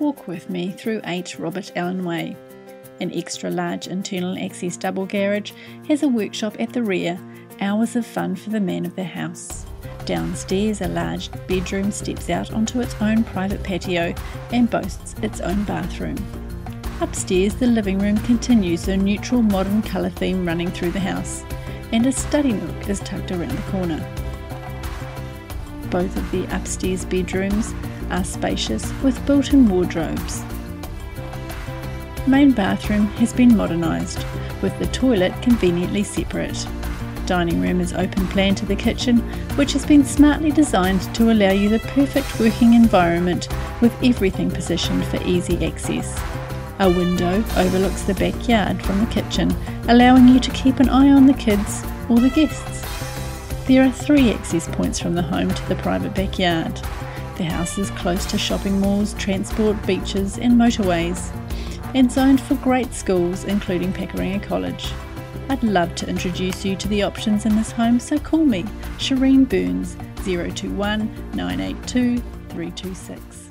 walk with me through 8 Robert Allan Way. An extra large internal access double garage has a workshop at the rear, hours of fun for the man of the house. Downstairs, a large bedroom steps out onto its own private patio and boasts its own bathroom. Upstairs, the living room continues a neutral modern colour theme running through the house, and a study nook is tucked around the corner. Both of the upstairs bedrooms are spacious with built in wardrobes. Main bathroom has been modernised, with the toilet conveniently separate. Dining room is open plan to the kitchen, which has been smartly designed to allow you the perfect working environment with everything positioned for easy access. A window overlooks the backyard from the kitchen, allowing you to keep an eye on the kids or the guests. There are three access points from the home to the private backyard. The house is close to shopping malls, transport, beaches, and motorways, and zoned for great schools, including Pakuranga College. I'd love to introduce you to the options in this home, so call me, Sharine Burns, 021 982 326.